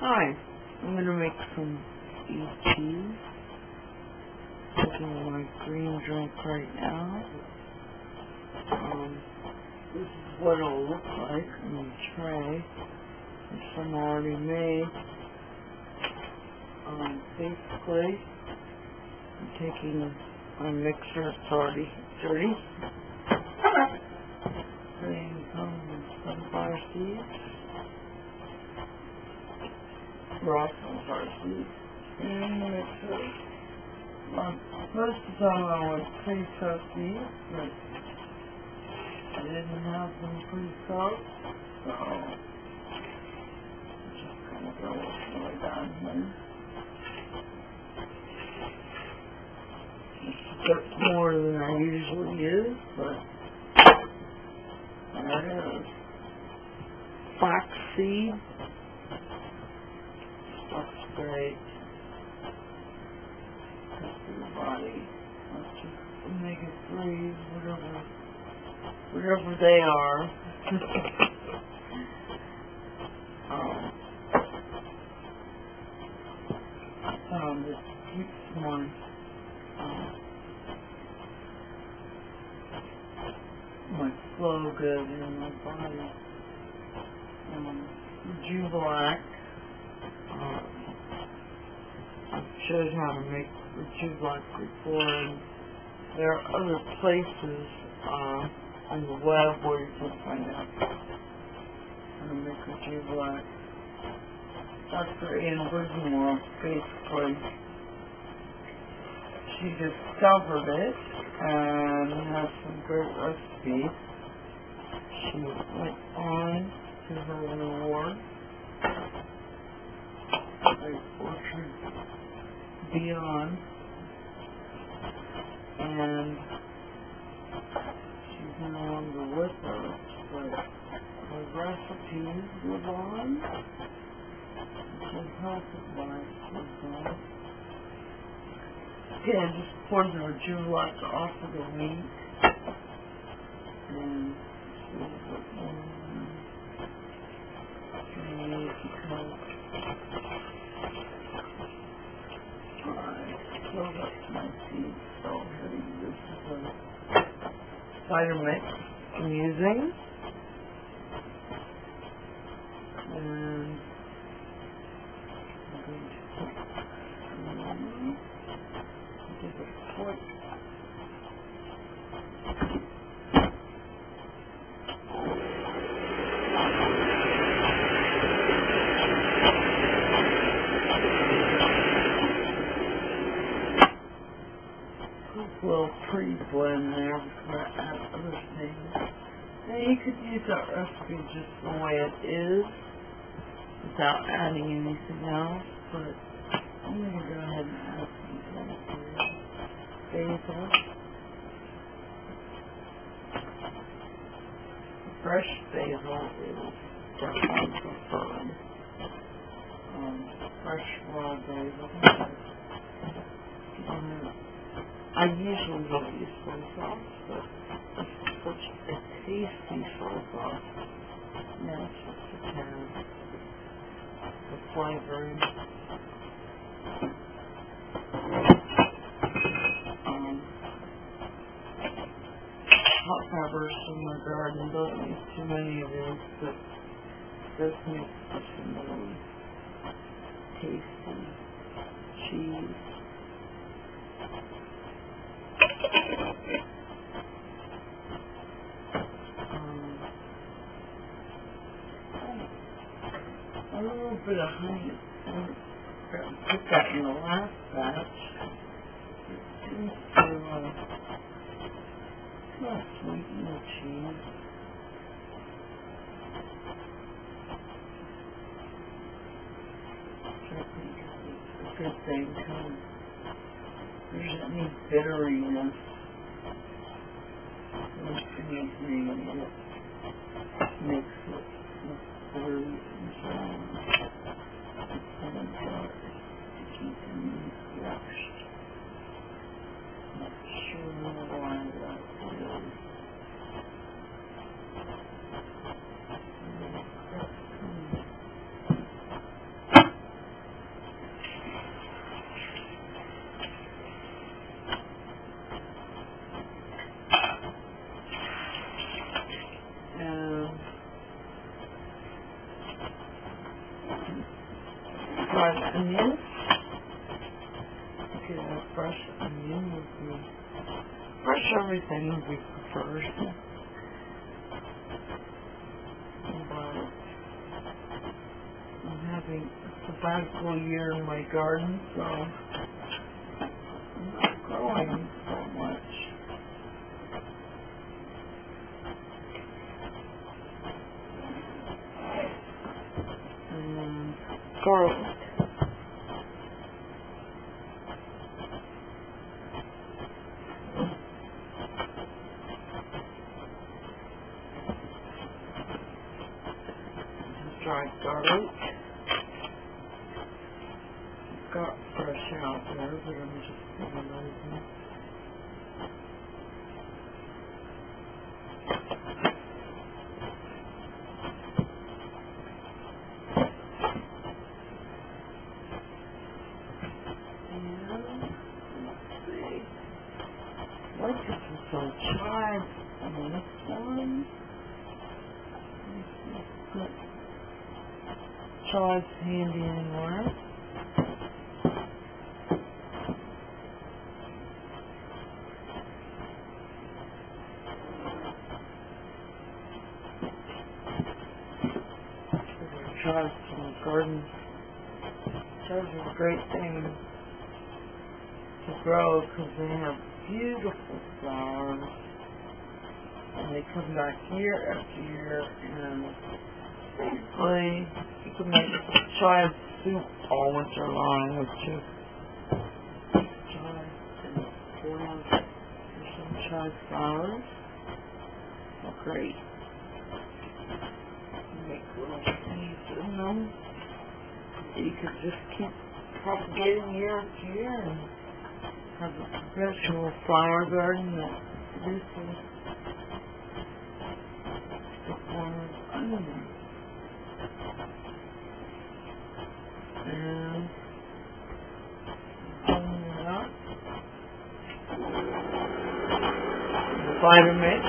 Hi, I'm gonna make some ET. Taking my green drink right now. Um, this is what it'll look like in the tray. There's some already made. Um, basically, I'm taking my mixer, it's already dirty. Putting some sunflower seeds. raw sunflower seeds in the mixer. Um, most of the time I went pre-soaked but I didn't have them pre-soaked, so just kind of go way down here. It's a bit more than I usually use, but there it is. Flaxseed. That's great. Your body. Just omega threes, whatever, whatever they are. um, found it keeps my uh, my flow good in my body. Um, Juvelac. Um, I've showed how to make Rejuvelac before, and there are other places uh, on the web where you can find out how to make Rejuvelac. Dr. Ann Wigmore, basically, she discovered it and has some great recipes. She went on to her. Great Orchard Beyond. And she's no longer with us, but her recipes live on. Her health advice lives on. Yeah, just poured the Rejuvelac off of the meat. And see um, okay, because I filled up my seeds so heavy. This is a cider mix I'm using. And um, I'm going to put Take a foot. Quick little pre-blend there before I other things. Now you could use that recipe just the way it is without adding anything else, but I'm going to go ahead and add some. Basil. Fresh basil is definitely preferred. Um, fresh raw basil. Um, I usually don't use soy sauce, but such a tasty sauce. Yeah, it's just a tad. The flavoring. Um, hot peppers from my garden. Don't use too many of these, but this makes such a really tasty cheese. Um, a bit of. I that in the last batch. It uh, not think is a good thing because there's any bitteriness with anything that makes it sure why that is. Onion. Okay, a fresh onion would be fresh everything would be preferred. But I'm having a sabbatical year in my garden, so I'm not growing so much. And garlic. Dried garlic. Got fresh out there, but I'm just putting those in. And, let's see. I'd like to put some chives on this one. Let me see. Chives handy anywhere. Chives from the garden. Chives are a great thing to grow because they have beautiful flowers and they come back year after year and basically you can make chive soup all winter long with just chives and some chive flowers. Oh great. Make little seeds in them. You could just keep propagating year after year and have a perpetual flower garden that produces the form of onion. And it up. Fiber mix.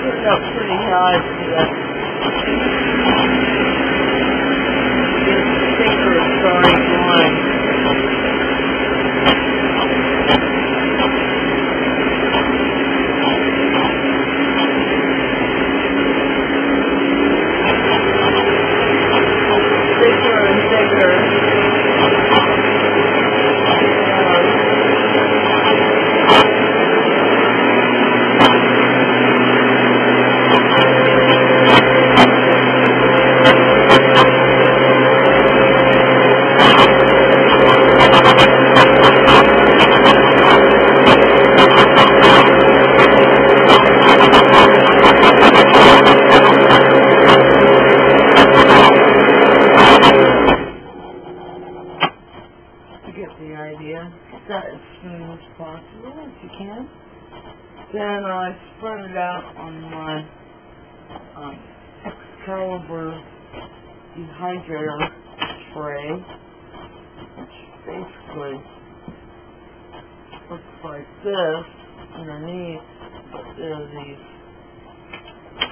Put it up pretty high so that thicker starting line. Thicker and thicker. You get the idea. Get that as smooth as possible if you can. Then I spread it out on my um, Excalibur dehydrator tray, which basically looks like this underneath, but there are these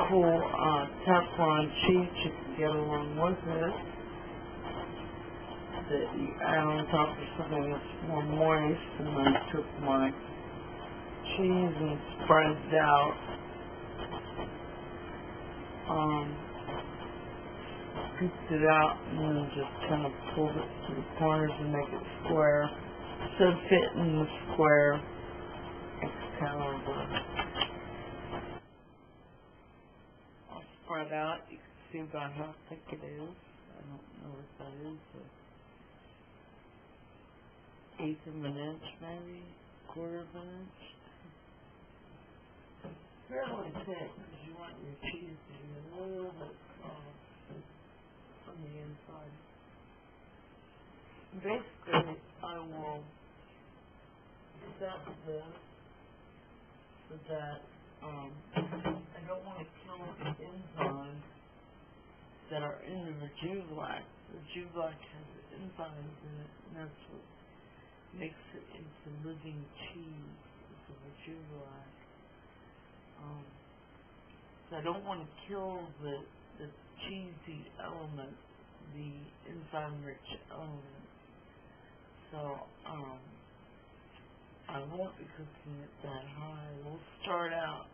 cool uh, Teflon sheets you can get along with it that you add on top of something that's more moist and I took my cheese and spread it out. Um, scooped it out and just kind of pulled it to the corners and make it square. So fit in the square Excalibur. I'll spread out. You can see about how thick it is. I don't know what that is. But eighth of an inch maybe, quarter of an inch. Fairly thick because you want your cheese to be a little bit soft from the inside. Basically, I will set this so that um, I don't want to kill the enzymes that are in the Rejuvelac. Rejuvelac has enzymes in it, and that's what makes it into living cheese. It's a Rejuvelac. Um, so I don't want to kill the, the cheesy element, the enzyme rich element. So, um, I won't be cooking it that high. We'll start out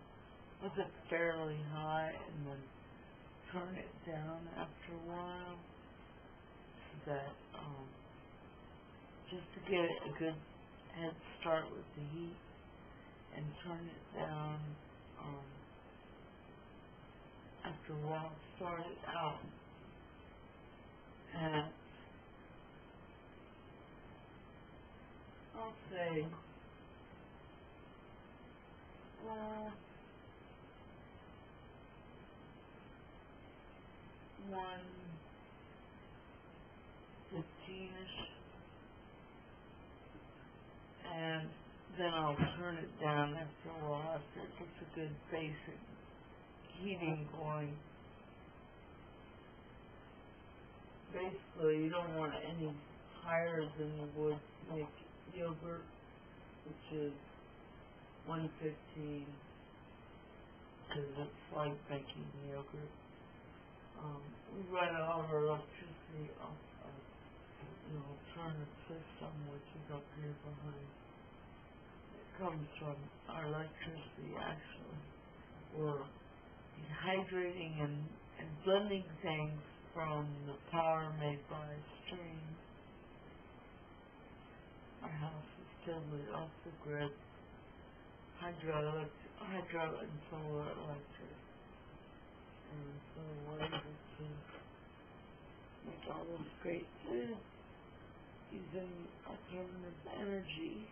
with it fairly high and then turn it down after a while so that um, just to get a good head start with the heat and turn it down um, after a while start it out at I'll say uh, one fifteen-ish, and then I'll turn it down after a while. After it gets a good basic heating going. Basically, you don't want any higher than you would make yogurt, which is 115, because it's like making yogurt. Um, we run all of our electricity off of, you know, alternative system, which is up here behind. It comes from our electricity, actually. We're hydrating and, and blending things from the power made by stream. Our house is totally off the grid. Hydro, hydro and solar electric. And so we're able to make all this great food using alternative energy.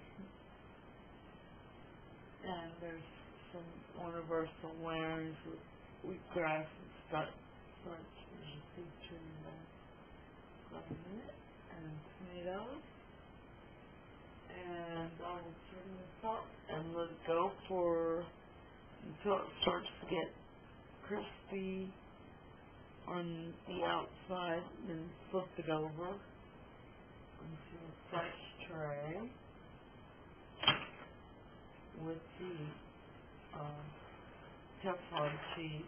And there's some our solariums with wheatgrass and starch, there, garden it, and tomatoes. And I will turn this up and let it go for until it starts to get crispy on the outside, then flip it over into a fresh tray with the uh, Teflon sheet.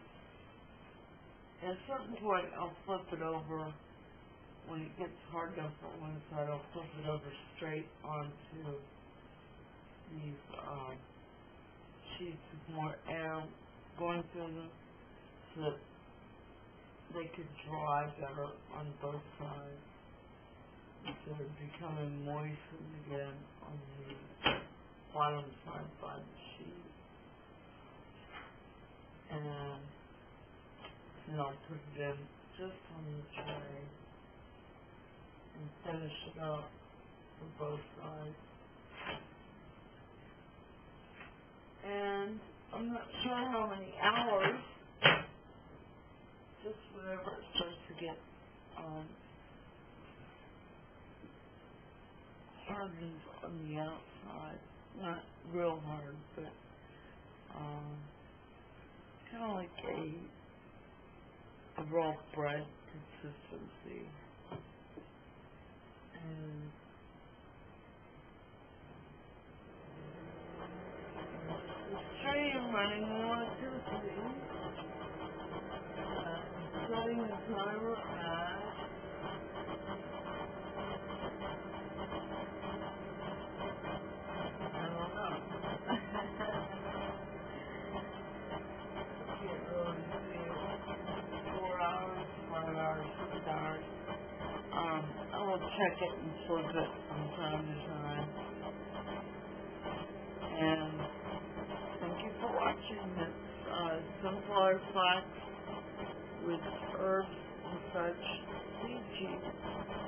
At a certain point, I'll flip it over. When it gets hard enough on one side, I'll flip it over straight onto these um, sheets with more air going through them so that they could dry better on both sides instead of becoming moistened again on the bottom side by the sheet. And then I'll put it in just on the tray and finish it up for both sides. And I'm not sure how many hours, just whenever it starts to get um, on the outside. Not real hard, but um, kind of like a, raw bread consistency. And the stream running electricity. Uh, setting the timer at I don't know. Can't really see it. Four hours, five hours, six hours. Um, I will check it and flip it from time to time. And thank you for watching. this uh, sunflower flax with herbs and such. Seed cheese.